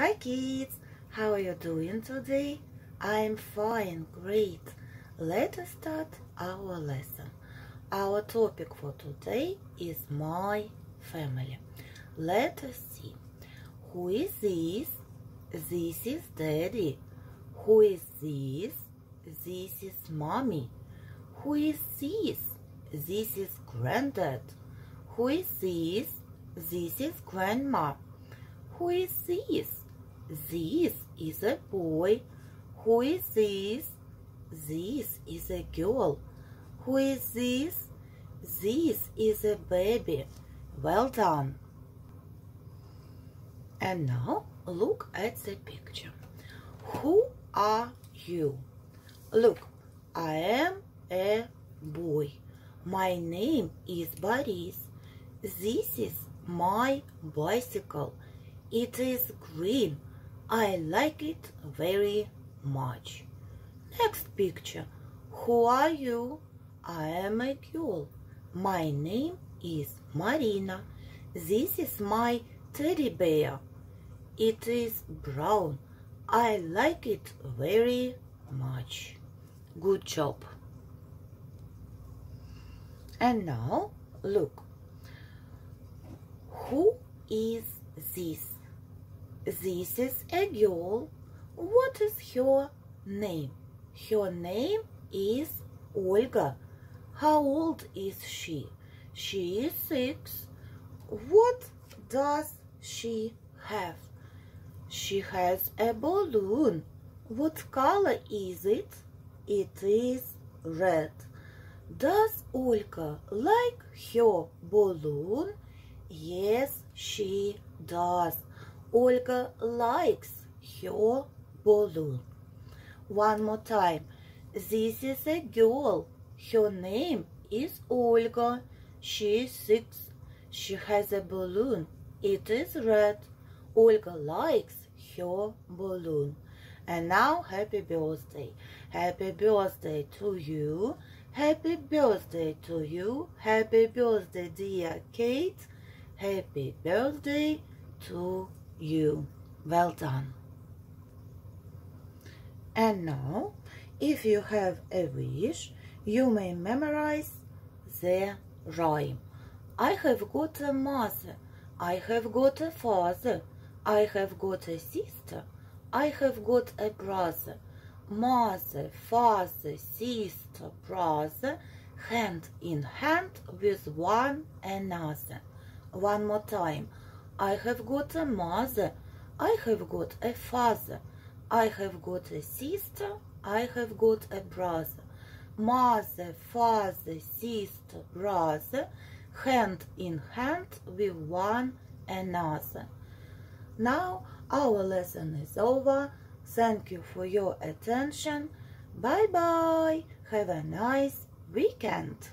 Hi kids, how are you doing today? I'm fine, great. Let us start our lesson. Our topic for today is my family. Let us see. Who is this? This is daddy. Who is this? This is mommy. Who is this? This is granddad. Who is this? This is grandma. Who is this? This is a boy. Who is this? This is a girl. Who is this? This is a baby. Well done. And now look at the picture. Who are you? Look, I am a boy. My name is Boris. This is my bicycle. It is green. I like it very much. Next picture. Who are you? I am a girl. My name is Marina. This is my teddy bear. It is brown. I like it very much. Good job. And now, look. Who is this? This is a girl. What is her name? Her name is Olga. How old is she? She is six. What does she have? She has a balloon. What color is it? It is red. Does Olga like her balloon? Yes, she does. Olga likes her balloon. One more time. This is a girl. Her name is Olga. She is six. She has a balloon. It is red. Olga likes her balloon. And now, happy birthday. Happy birthday to you. Happy birthday to you. Happy birthday, dear Kate. Happy birthday to you. Well done. And now, if you have a wish, you may memorize the rhyme. I have got a mother. I have got a father. I have got a sister. I have got a brother. Mother, father, sister, brother, hand in hand with one another. One more time. I have got a mother. I have got a father. I have got a sister. I have got a brother. Mother, father, sister, brother, hand in hand with one another. Now our lesson is over. Thank you for your attention. Bye bye. Have a nice weekend.